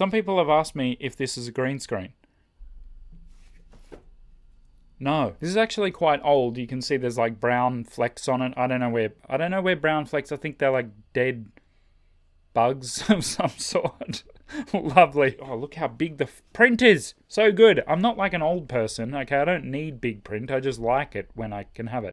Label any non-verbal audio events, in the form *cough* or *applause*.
Some people have asked me if this is a green screen. No, this is actually quite old. You can see there's like brown flecks on it. I don't know where. I don't know where brown flecks. I think they're like dead bugs *laughs* of some sort. *laughs* Lovely. Oh, look how big the print is. So good. I'm not like an old person. Okay, I don't need big print. I just like it when I can have it.